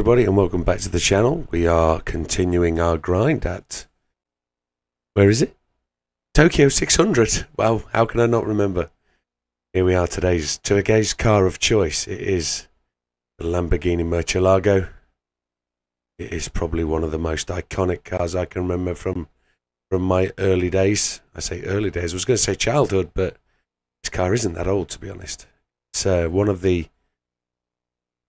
everybody and welcome back to the channel. We are continuing our grind at... Where is it? Tokyo 600. Well, how can I not remember? Here we are today's today's car of choice. It is the Lamborghini Murcielago. It is probably one of the most iconic cars I can remember from from my early days. I say early days. I was going to say childhood, but this car isn't that old, to be honest. It's uh, one of the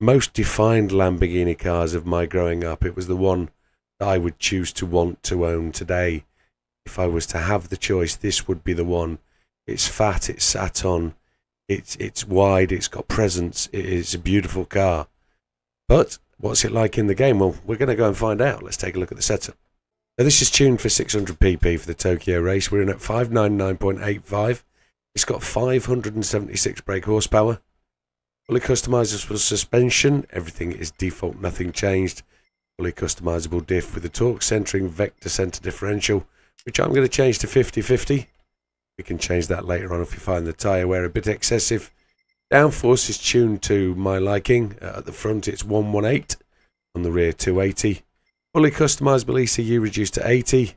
most defined Lamborghini cars of my growing up. It was the one that I would choose to want to own today. If I was to have the choice, this would be the one. It's fat, it's sat on, it's it's wide, it's got presence, it is a beautiful car. But what's it like in the game? Well, we're going to go and find out. Let's take a look at the setup. So this is tuned for 600 pp for the Tokyo race. We're in at 599.85. It's got 576 brake horsepower. Fully customizable suspension. Everything is default, nothing changed. Fully customizable diff with the torque centering vector center differential, which I'm going to change to 50-50. We can change that later on if you find the tyre wear a bit excessive. Downforce is tuned to my liking. Uh, at the front it's 118, on the rear 280. Fully customizable ECU reduced to 80.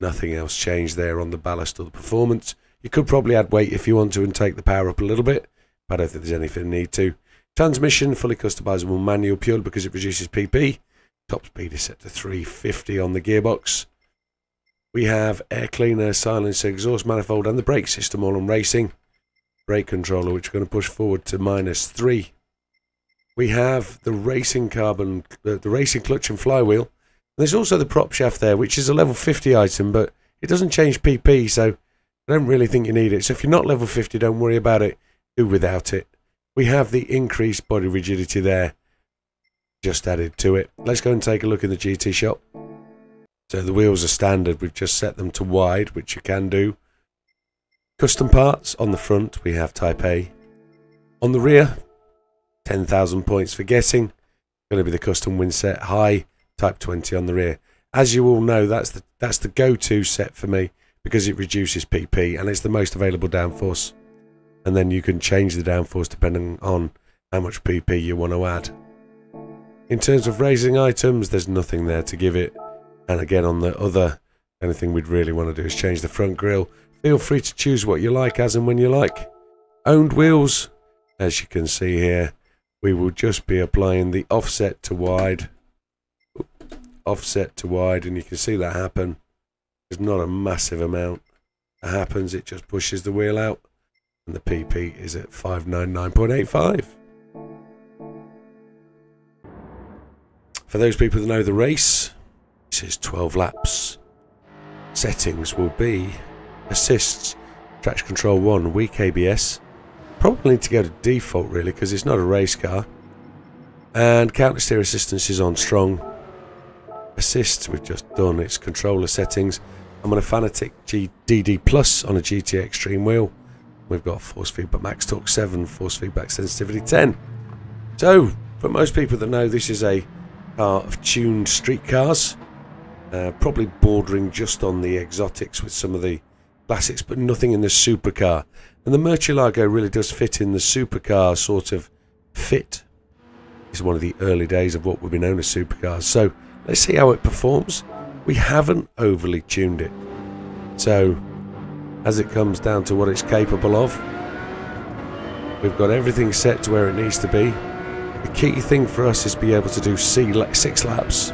Nothing else changed there on the ballast or the performance. You could probably add weight if you want to and take the power up a little bit. I don't think there's anything need to. Transmission, fully customizable manual purely because it reduces PP. Top speed is set to 350 on the gearbox. We have air cleaner, silencer, exhaust manifold and the brake system all on racing. Brake controller which we're going to push forward to minus 3. We have the racing carbon, uh, the racing clutch and flywheel. And there's also the prop shaft there which is a level 50 item but it doesn't change PP so I don't really think you need it. So if you're not level 50 don't worry about it do without it. We have the increased body rigidity there just added to it. Let's go and take a look in the GT shop. So the wheels are standard. We've just set them to wide, which you can do. Custom parts on the front, we have Type A. On the rear, 10,000 points for getting. Going to be the custom wing set high, Type 20 on the rear. As you all know, that's the that's the go-to set for me because it reduces PP and it's the most available downforce and then you can change the downforce depending on how much PP you want to add. In terms of raising items, there's nothing there to give it. And again, on the other, anything we'd really want to do is change the front grille. Feel free to choose what you like as and when you like. Owned wheels, as you can see here, we will just be applying the offset to wide. Offset to wide, and you can see that happen. There's not a massive amount that happens, it just pushes the wheel out and the PP is at 599.85. For those people that know the race, this is 12 laps. Settings will be assists, traction control 1, weak ABS. Probably need to go to default really because it's not a race car. And counter steer assistance is on strong. Assists we've just done, it's controller settings. I'm on a Fanatec GDD Plus on a GT Extreme wheel. We've got force feedback max torque 7, force feedback sensitivity 10. So, for most people that know, this is a car of tuned street cars. Uh, probably bordering just on the exotics with some of the classics, but nothing in the supercar. And the Murcielago really does fit in the supercar sort of fit. It's one of the early days of what would be known as supercars. So let's see how it performs. We haven't overly tuned it. So as it comes down to what it's capable of. We've got everything set to where it needs to be. The key thing for us is be able to do six laps.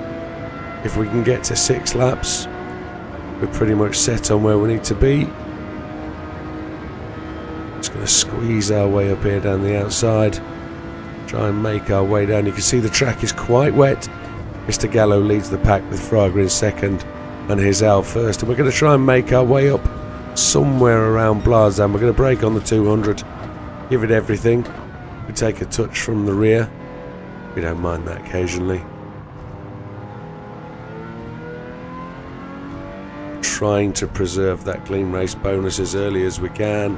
If we can get to six laps, we're pretty much set on where we need to be. Just going to squeeze our way up here down the outside. Try and make our way down. You can see the track is quite wet. Mr. Gallo leads the pack with Fraga in second and here's Al first. And we're going to try and make our way up somewhere around Blazan. We're going to break on the 200, give it everything. We take a touch from the rear. We don't mind that occasionally. Trying to preserve that clean race bonus as early as we can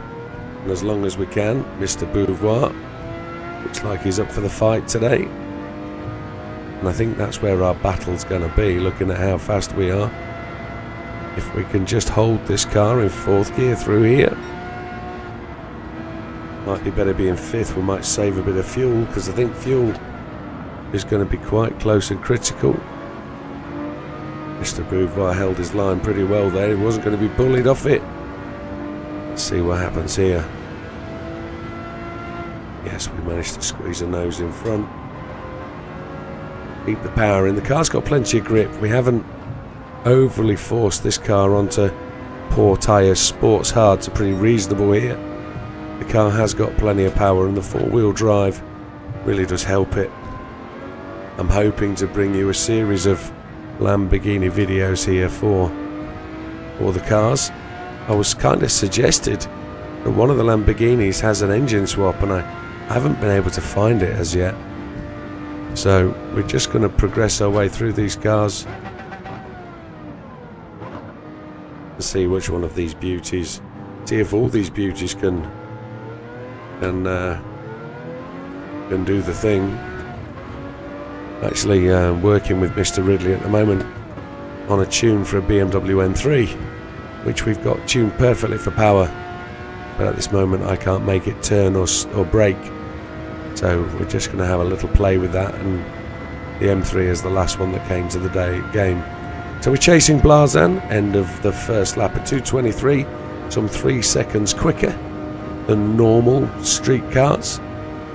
and as long as we can. Mr. Beauvoir looks like he's up for the fight today. And I think that's where our battle's going to be, looking at how fast we are. If we can just hold this car in fourth gear through here. Might be better being fifth, we might save a bit of fuel, because I think fuel is going to be quite close and critical. Mr. Beauvoir held his line pretty well there. He wasn't going to be bullied off it. Let's see what happens here. Yes, we managed to squeeze a nose in front. Keep the power in. The car's got plenty of grip. We haven't overly forced this car onto poor tyres. Sports hards are pretty reasonable here. The car has got plenty of power and the four-wheel drive really does help it. I'm hoping to bring you a series of Lamborghini videos here for all the cars. I was kind of suggested that one of the Lamborghinis has an engine swap and I haven't been able to find it as yet. So we're just going to progress our way through these cars and see which one of these beauties, see if all these beauties can can uh, can do the thing. Actually, uh, working with Mr. Ridley at the moment on a tune for a BMW M3, which we've got tuned perfectly for power. But at this moment, I can't make it turn or, or brake. So we're just going to have a little play with that. And the M3 is the last one that came to the day game. So we're chasing Blazan, end of the first lap at 223, some three seconds quicker than normal street cars.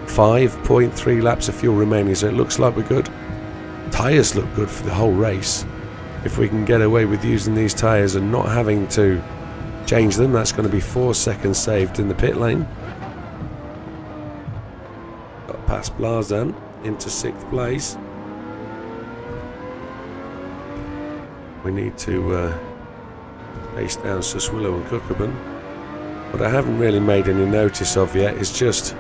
5.3 laps of fuel remaining, so it looks like we're good. Tyres look good for the whole race. If we can get away with using these tyres and not having to change them, that's going to be four seconds saved in the pit lane. Got past Blazan into sixth place. We need to uh, face down Suswillow and Cookerman. What I haven't really made any notice of yet is just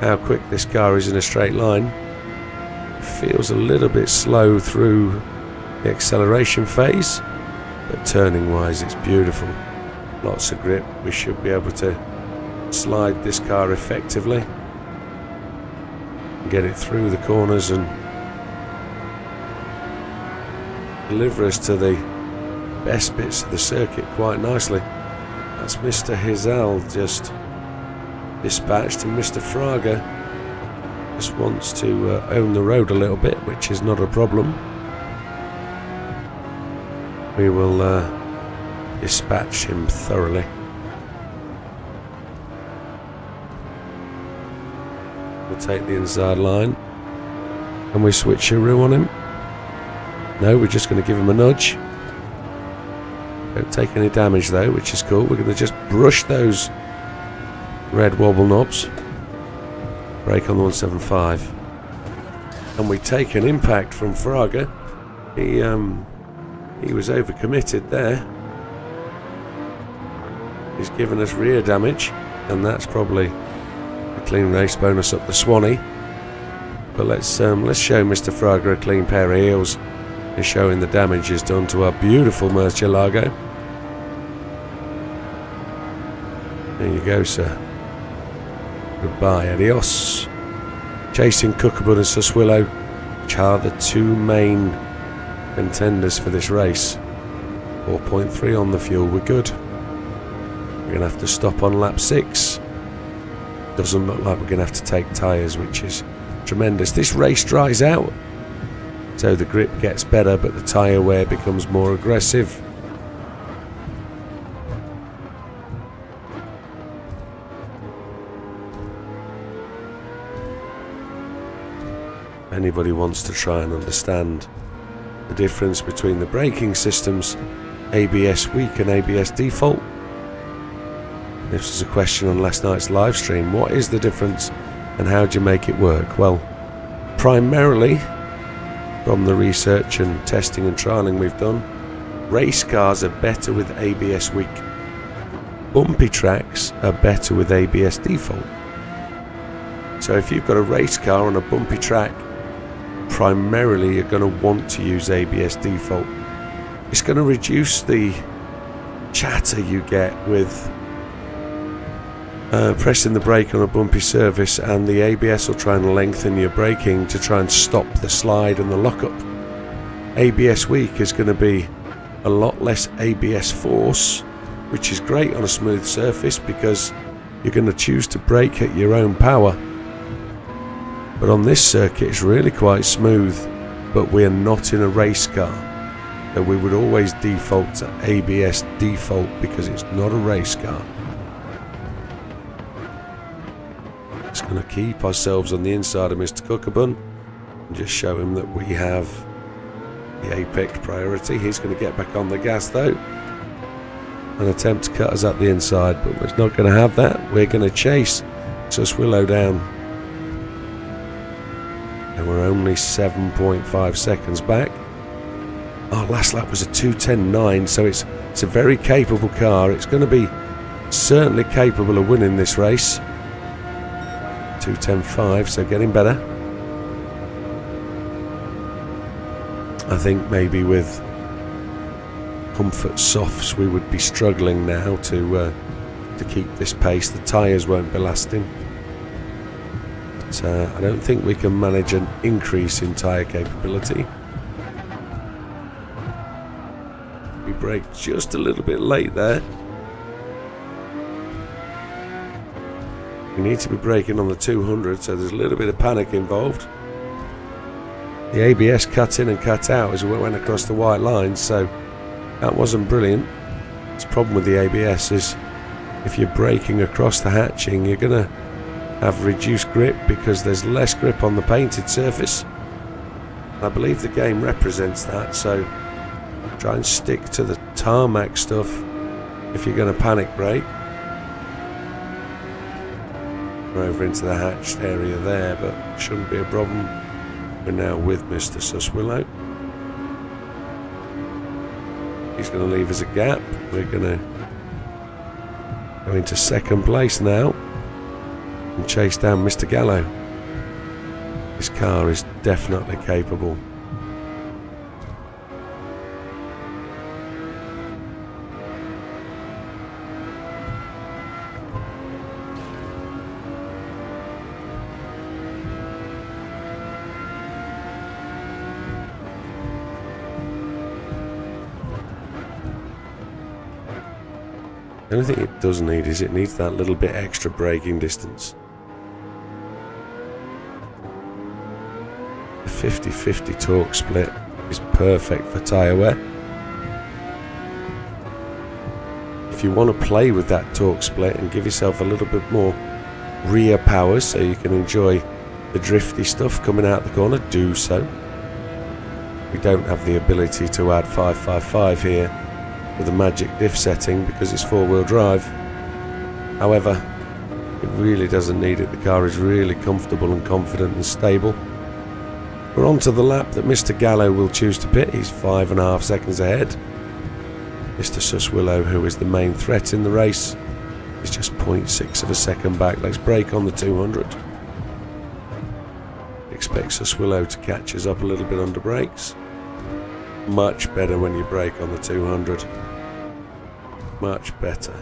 how quick this car is in a straight line. It feels a little bit slow through the acceleration phase, but turning wise it's beautiful. Lots of grip. We should be able to slide this car effectively. Get it through the corners and deliver us to the best bits of the circuit quite nicely. That's Mr. Hizal just dispatched and Mr. Fraga just wants to uh, own the road a little bit which is not a problem we will uh, dispatch him thoroughly we'll take the inside line and we switch a roo on him no we're just going to give him a nudge don't take any damage though which is cool we're going to just brush those red wobble knobs. Brake on the 175. And we take an impact from Fraga. He um he was overcommitted there. He's given us rear damage, and that's probably a clean race bonus up the Swanee. But let's um, let's show Mr. Fraga a clean pair of heels and showing the damage is done to our beautiful Murcielago. There you go, sir. Goodbye, adios. Chasing Cookerman and Suswillow, which are the two main contenders for this race. 4.3 on the fuel, we're good. We're going to have to stop on lap 6. Doesn't look like we're going to have to take tyres, which is tremendous. This race dries out, so the grip gets better, but the tyre wear becomes more aggressive. anybody wants to try and understand the difference between the braking systems ABS weak and ABS default. This was a question on last night's live stream. What is the difference and how do you make it work? Well, primarily from the research and testing and trialing we've done, race cars are better with ABS weak. Bumpy tracks are better with ABS default. So if you've got a race car on a bumpy track primarily you're going to want to use ABS default. It's going to reduce the chatter you get with uh, pressing the brake on a bumpy surface and the ABS will try and lengthen your braking to try and stop the slide and the lockup. ABS weak is going to be a lot less ABS force which is great on a smooth surface because you're going to choose to brake at your own power But on this circuit, it's really quite smooth, but we're not in a race car. So we would always default to ABS default because it's not a race car. Going to keep ourselves on the inside of Mr. Cookerbun and just show him that we have the apex priority. He's going to get back on the gas though and attempt to cut us up the inside, but we're not going to have that. We're going to chase Suswillow down. And we're only 7.5 seconds back. Our last lap was a 210.9, so it's, it's a very capable car. It's going to be certainly capable of winning this race. 210.5, so getting better. I think maybe with comfort softs we would be struggling now to uh, to keep this pace. The tyres won't be lasting. But uh, I don't think we can manage an increase in tyre capability. We brake just a little bit late there. We need to be braking on the 200 so there's a little bit of panic involved. The ABS cut in and cut out as we went across the white line so that wasn't brilliant. The problem with the ABS is if you're braking across the hatching, you're going to have reduced grip because there's less grip on the painted surface. I believe the game represents that, so try and stick to the tarmac stuff if you're going to panic brake. We're over into the hatched area there, but shouldn't be a problem. We're now with Mr. Suswillow. He's going to leave us a gap. We're going to go into second place now and chase down Mr. Gallo. This car is definitely capable. Only thing it does need is it needs that little bit extra braking distance. The 50-50 torque split is perfect for tyre wear. If you want to play with that torque split and give yourself a little bit more rear power so you can enjoy the drifty stuff coming out the corner, do so. We don't have the ability to add 555 here with a magic diff setting because it's four-wheel drive. However, it really doesn't need it. The car is really comfortable and confident and stable. We're on to the lap that Mr. Gallo will choose to pit. He's five and a half seconds ahead. Mr. Suswillow, who is the main threat in the race, is just 0.6 of a second back. Let's break on the 200. Expect Suswillow to catch us up a little bit under brakes. Much better when you brake on the 200 much better.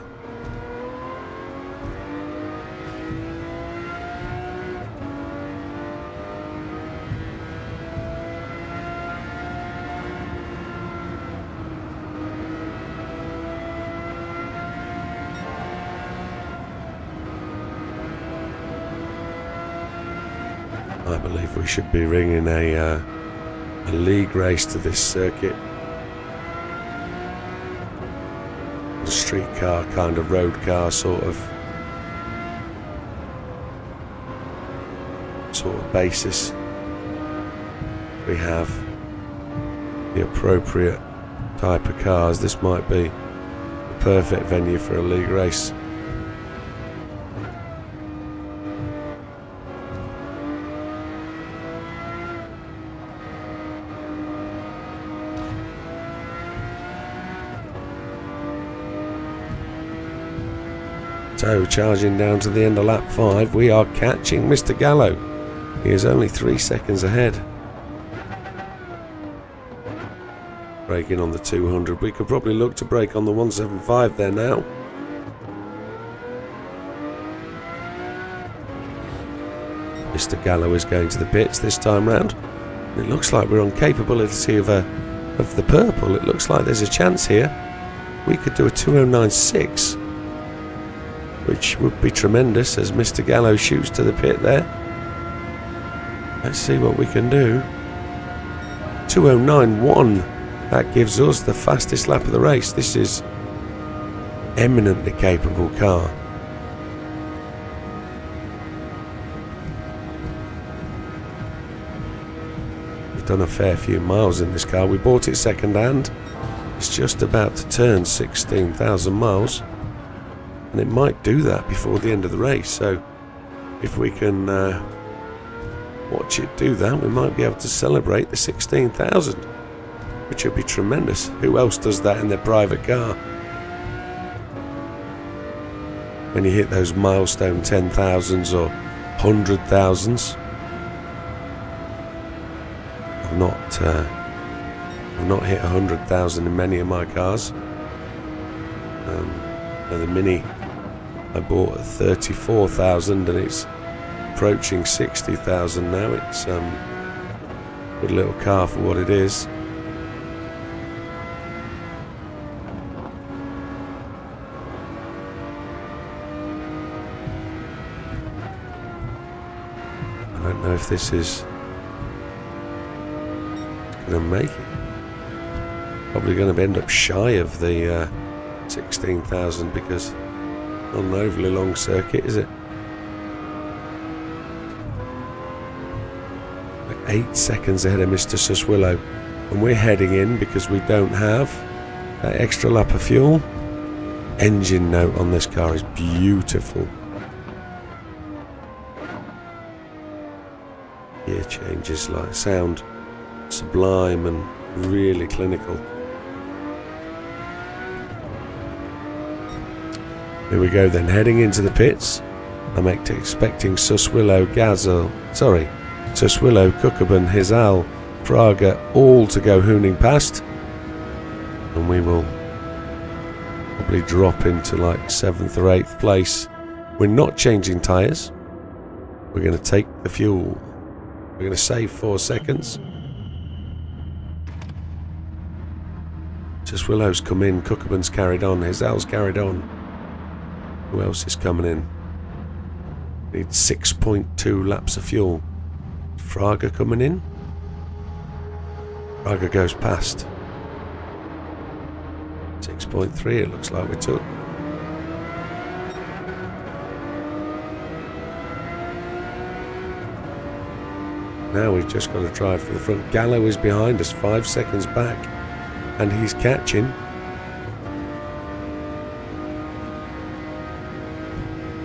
I believe we should be ringing a, uh, a league race to this circuit. Streetcar kind of road car sort of sort of basis. We have the appropriate type of cars. This might be the perfect venue for a league race So, charging down to the end of lap 5, we are catching Mr. Gallo. He is only 3 seconds ahead. Breaking on the 200. We could probably look to break on the 175 there now. Mr. Gallo is going to the pits this time round. It looks like we're on capability of, a, of the purple. It looks like there's a chance here. We could do a 209.6 which would be tremendous as Mr. Gallo shoots to the pit there. Let's see what we can do. 2091. That gives us the fastest lap of the race. This is eminently capable car. We've done a fair few miles in this car. We bought it second hand. It's just about to turn 16,000 miles. And it might do that before the end of the race. So if we can uh, watch it do that, we might be able to celebrate the 16,000, which would be tremendous. Who else does that in their private car? When you hit those milestone 10,000s or 100,000s. I've not, uh, I've not hit 100,000 in many of my cars. Um, the Mini I bought at 34,000 and it's approaching 60,000 now. It's um, a good little car for what it is. I don't know if this is going to make it. Probably going to end up shy of the uh, 16,000 because not an overly long circuit, is it? eight seconds ahead of Mr. Suswillow. And we're heading in because we don't have that extra lap of fuel. Engine note on this car is beautiful. Gear changes like sound sublime and really clinical. Here we go then, heading into the pits. I'm expecting Suswillow, Gazel, sorry, Suswillow, Kukkaben, Hizal, Fraga all to go hooning past. And we will probably drop into like 7th or 8th place. We're not changing tyres. We're going to take the fuel. We're going to save 4 seconds. Suswillow's come in, Kukkaben's carried on, Hizal's carried on. Who else is coming in? Need 6.2 laps of fuel. Fraga coming in. Fraga goes past. 6.3 it looks like we took. Now we've just got to drive for the front. Gallo is behind us, five seconds back, and he's catching.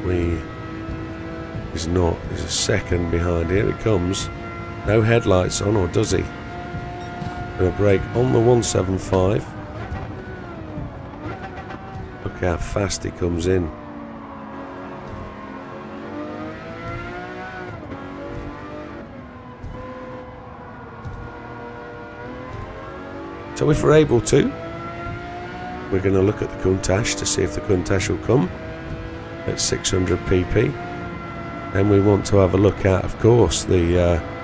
We is not. He's a second behind. Here it comes. No headlights on, or does he? Gonna brake on the 175. Look how fast he comes in. So if we're able to, we're going to look at the Countach to see if the Countach will come at 600 pp. Then we want to have a look at, of course, the uh,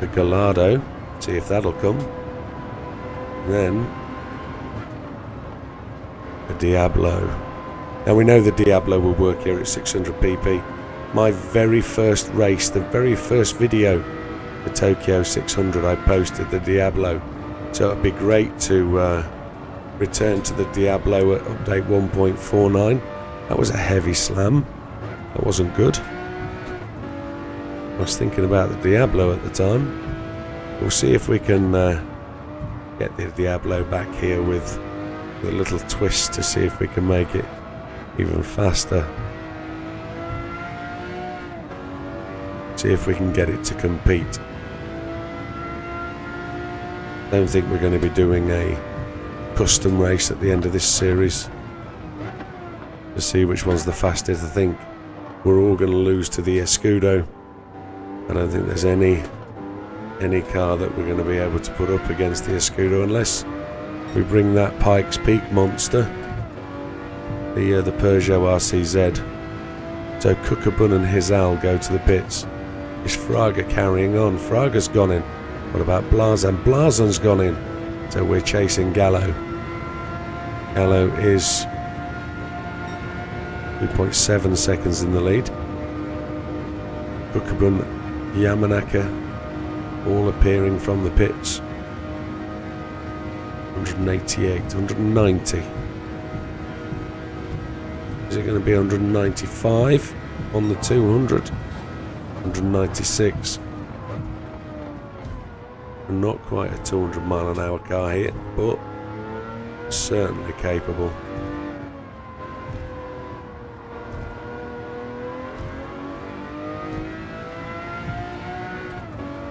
the Gallardo, see if that'll come. Then the Diablo. Now we know the Diablo will work here at 600 pp. My very first race, the very first video the Tokyo 600 I posted the Diablo so it'd be great to uh, return to the Diablo at update 1.49 that was a heavy slam. That wasn't good. I was thinking about the Diablo at the time. We'll see if we can uh, get the Diablo back here with, with a little twist to see if we can make it even faster. See if we can get it to compete. Don't think we're going to be doing a custom race at the end of this series to see which one's the fastest. I think we're all going to lose to the Escudo. I don't think there's any any car that we're going to be able to put up against the Escudo unless we bring that Pikes Peak monster, the uh, the Peugeot RCZ. So Kukabun and Hizal go to the pits. Is Fraga carrying on? Fraga's gone in. What about Blazan? Blazan's gone in. So we're chasing Gallo. Gallo is 2.7 seconds in the lead. Bukabun Yamanaka, all appearing from the pits. 188, 190. Is it going to be 195 on the 200? 196. Not quite a 200 mile an hour car here, but certainly capable.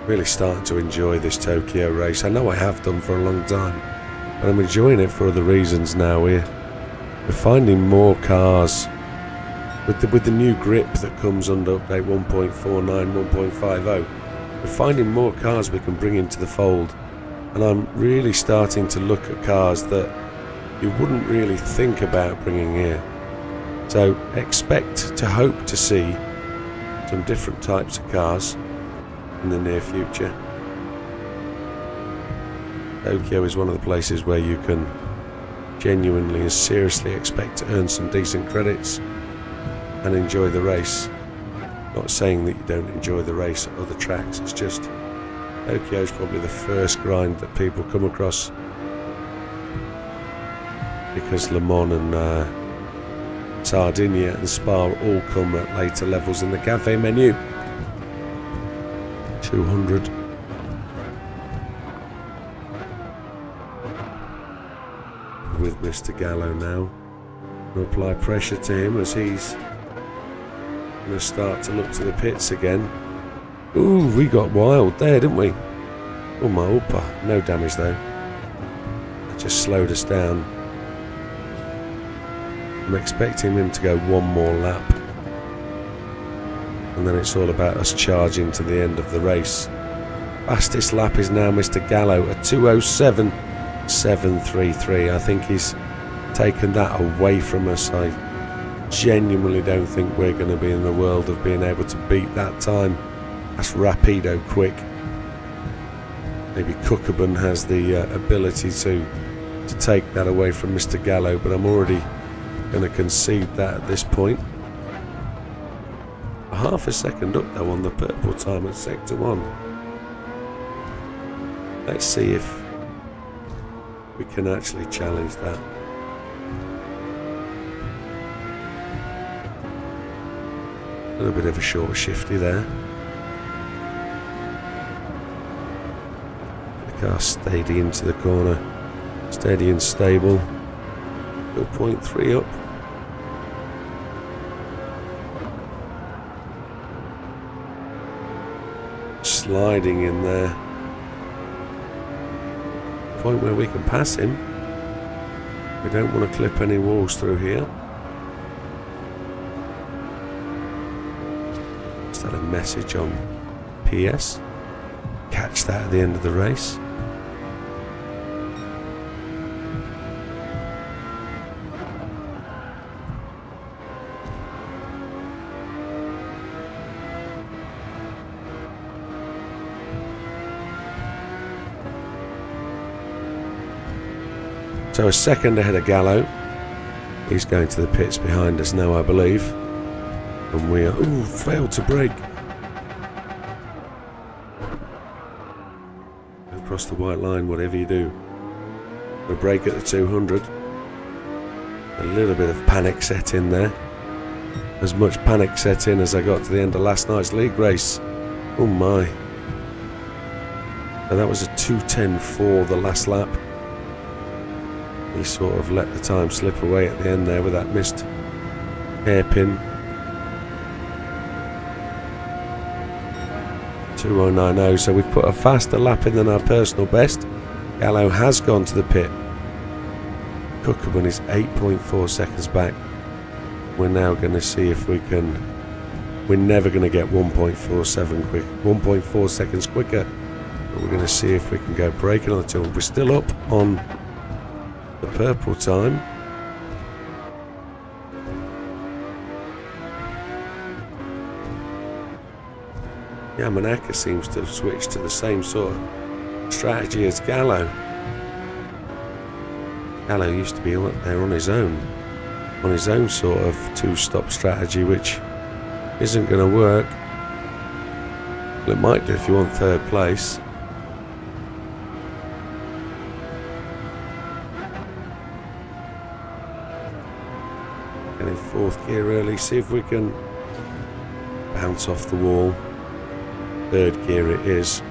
Really starting to enjoy this Tokyo race. I know I have done for a long time, but I'm enjoying it for other reasons now. We're, finding more cars with the, with the new grip that comes under update 1.49, 1.50. We're finding more cars we can bring into the fold, and I'm really starting to look at cars that you wouldn't really think about bringing here. So expect to hope to see some different types of cars in the near future. Tokyo is one of the places where you can genuinely and seriously expect to earn some decent credits and enjoy the race. Not saying that you don't enjoy the race at other tracks, it's just Tokyo is probably the first grind that people come across because Le Mans and uh, Sardinia and Spa all come at later levels in the cafe menu. 200. With Mr. Gallo now. We'll apply pressure to him as he's going to start to look to the pits again. Ooh, we got wild there, didn't we? Oh, my Opa. No damage though. That just slowed us down. I'm expecting him to go one more lap and then it's all about us charging to the end of the race. Fastest lap is now Mr. Gallo at 207.733. I think he's taken that away from us. I genuinely don't think we're going to be in the world of being able to beat that time. That's rapido quick. Maybe Kukubun has the uh, ability to to take that away from Mr. Gallo, but I'm already going to concede that at this point half a second up though on the purple time at sector 1. Let's see if we can actually challenge that. A little bit of a short shifty there. The car steady into the corner. Steady and stable. 0.3 up. Sliding in there. Point where we can pass him. We don't want to clip any walls through here. Is that a message on PS? Catch that at the end of the race. So a second ahead of Gallo. He's going to the pits behind us now, I believe. And we are... Ooh, failed to brake. Across the white line, whatever you do. We brake at the 200. A little bit of panic set in there. As much panic set in as I got to the end of last night's league race. Oh my. And that was a 210 for the last lap he sort of let the time slip away at the end there with that missed hairpin. 2090, so we've put a faster lap in than our personal best. Gallo has gone to the pit. Kukubun is 8.4 seconds back. We're now going to see if we can. We're never going to get 1.47 quick, 1.4 seconds quicker. But we're going to see if we can go breaking on the two. We're still up on the purple time. Yamanaka seems to have switched to the same sort of strategy as Gallo. Gallo used to be there on his own, on his own sort of two-stop strategy, which isn't going to work. Well, it might do if you want third place. Getting fourth gear early, see if we can bounce off the wall. Third gear it is.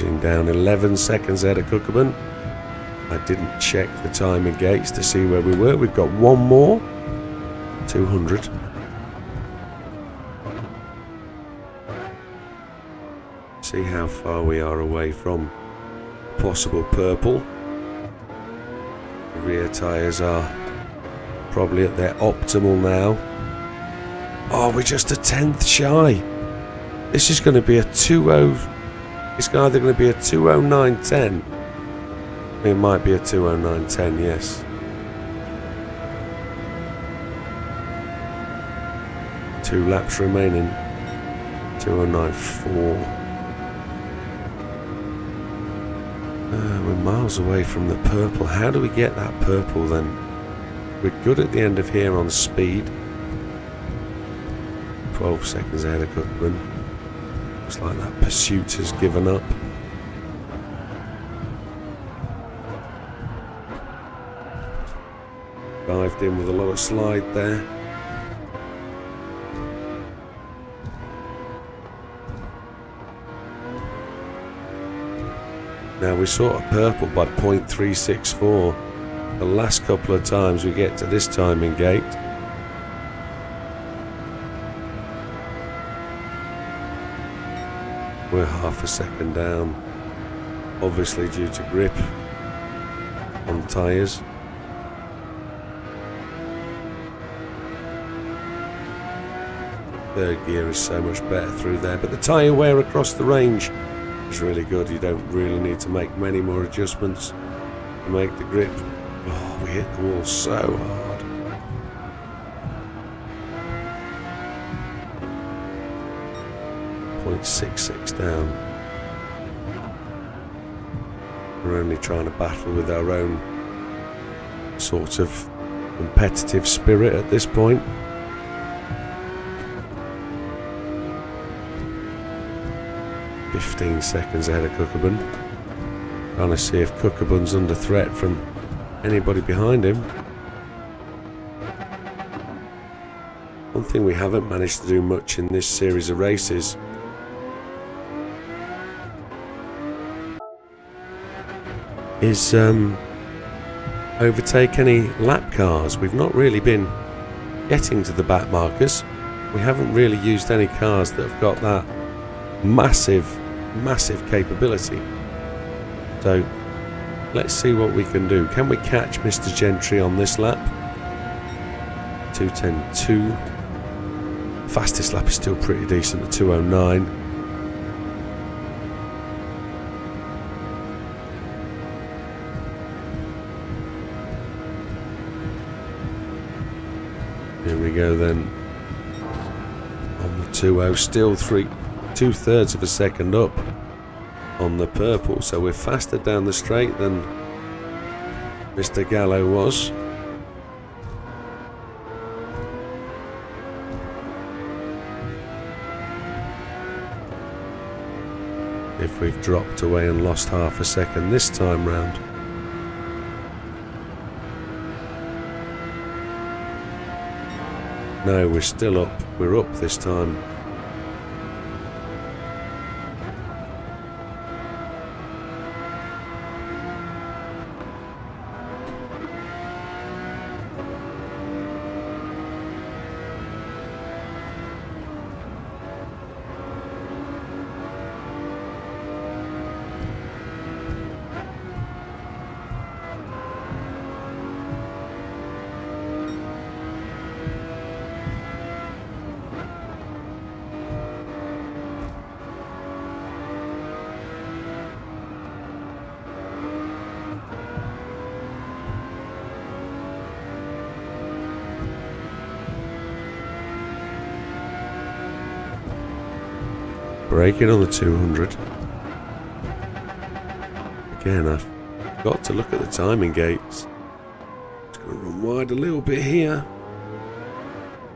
Down 11 seconds ahead of Cookerman. I didn't check the timing gates to see where we were. We've got one more. 200. See how far we are away from possible purple. Rear tyres are probably at their optimal now. Oh, we're just a tenth shy. This is going to be a 2 it's either going to be a 209.10. It might be a 209.10, yes. Two laps remaining. 209.4. Uh, we're miles away from the purple. How do we get that purple then? We're good at the end of here on speed. 12 seconds ahead of Cookman. Looks like that pursuit has given up. Dived in with a lot of slide there. Now we sort of purple by 0.364. The last couple of times we get to this timing gate, We're half a second down, obviously due to grip on tyres. Third gear is so much better through there, but the tyre wear across the range is really good. You don't really need to make many more adjustments to make the grip. Oh, we hit the wall so hard. 0.66 down. We're only trying to battle with our own sort of competitive spirit at this point. Fifteen seconds ahead of Cookerman. Trying to see if Cookerman's under threat from anybody behind him. One thing we haven't managed to do much in this series of races is um, overtake any lap cars. We've not really been getting to the back markers. We haven't really used any cars that have got that massive, massive capability. So let's see what we can do. Can we catch Mr. Gentry on this lap? 210.2. Fastest lap is still pretty decent at 209. Go then. On the 2-0, still three, two thirds of a second up on the purple. So we're faster down the straight than Mr. Gallo was. If we've dropped away and lost half a second this time round. No, we're still up. We're up this time. Braking on the 200. Again, I've got to look at the timing gates. It's going to run wide a little bit here.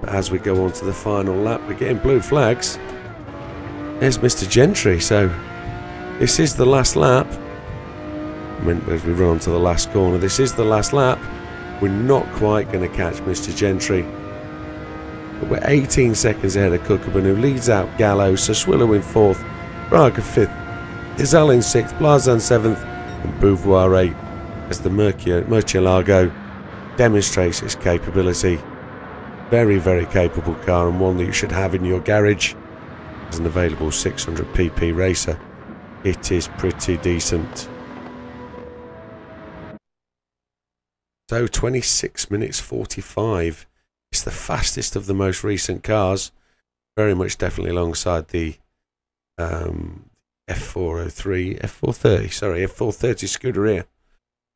But as we go on to the final lap, we're getting blue flags. There's Mr. Gentry, so this is the last lap. I mean, As we run to the last corner, this is the last lap. We're not quite going to catch Mr. Gentry. But we're 18 seconds ahead of Kukabun, who leads out Gallo, Saswillow in fourth, Braga fifth, Izal in sixth, Blazan seventh, and Beauvoir eighth, as the Murcielago demonstrates its capability. Very, very capable car and one that you should have in your garage as an available 600 pp racer. It is pretty decent. So 26 minutes 45. It's the fastest of the most recent cars. Very much definitely alongside the um, F403, F430, sorry, F430 Scuderia.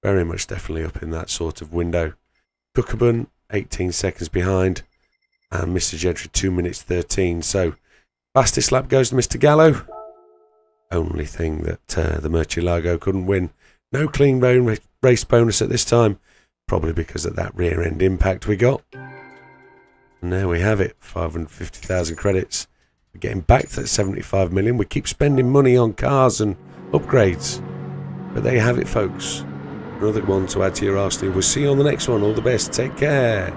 Very much definitely up in that sort of window. Kukabun, 18 seconds behind. And Mr. Gentry, 2 minutes 13. So, fastest lap goes to Mr. Gallo. Only thing that uh, the Murcielago couldn't win. No clean race bonus at this time. Probably because of that rear end impact we got. And there we have it 550,000 credits. We're getting back to that 75 million. We keep spending money on cars and upgrades. But there you have it, folks. Another one to add to your arsenal. We'll see you on the next one. All the best. Take care.